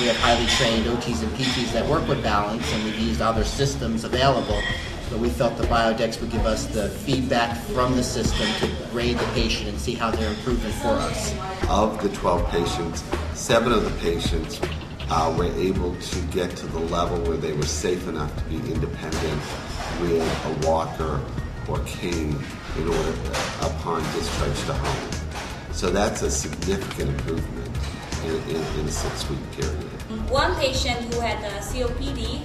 we have highly trained OTs and PTs that work with balance, and we've used other systems available. But we felt the Biodex would give us the feedback from the system to grade the patient and see how they're improving for us. Of the 12 patients, seven of the patients uh, were able to get to the level where they were safe enough to be independent with a walker or cane in order upon discharge to home. So that's a significant improvement in, in, in a six-week period. One patient who had a COPD,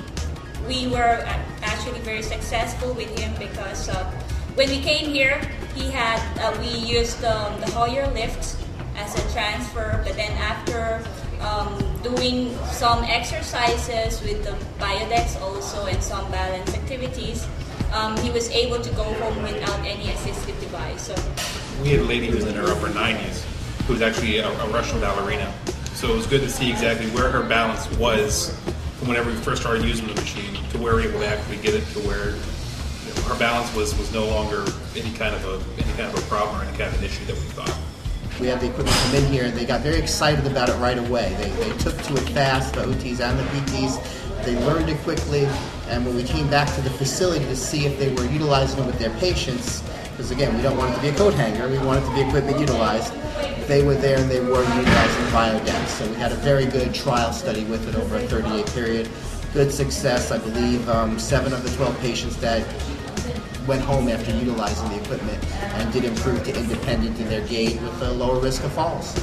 we were actually very successful with him because uh, when we came here, he had uh, we used um, the Hoyer lift as a transfer, but then after um, doing some exercises with the Biodex also and some balance activities, um, he was able to go home without any assistive device. So we had a lady who was in her upper 90s who was actually a, a Russian ballerina. So it was good to see exactly where her balance was from whenever we first started using the machine to where we were able to actually get it to where her balance was, was no longer any kind of a any kind of a problem or any kind of an issue that we thought. We had the equipment come in here and they got very excited about it right away. They, they took to it fast, the OTs and the PTs. They learned it quickly, and when we came back to the facility to see if they were utilizing it with their patients, because again, we don't want it to be a coat hanger, we want it to be equipment utilized, they were there and they were utilizing Biodex. So we had a very good trial study with it over a 30-day period. Good success, I believe um, seven of the 12 patients that went home after utilizing the equipment and did improve to independent in their gait with a lower risk of falls.